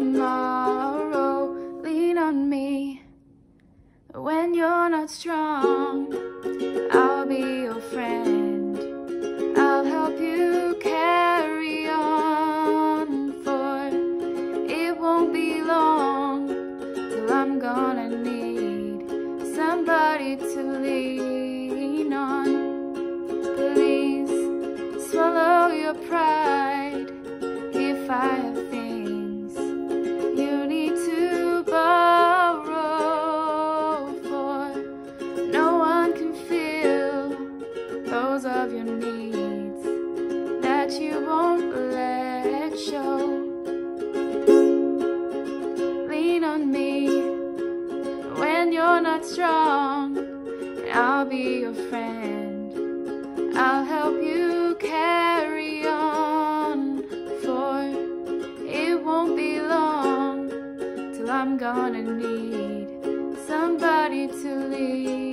tomorrow. Lean on me when you're not strong. I'll be your friend. I'll help you carry on. For it won't be long till I'm gonna need somebody to lean on. Please swallow your pride if I that you won't let show. Lean on me when you're not strong, I'll be your friend. I'll help you carry on, for it won't be long till I'm gonna need somebody to lean on.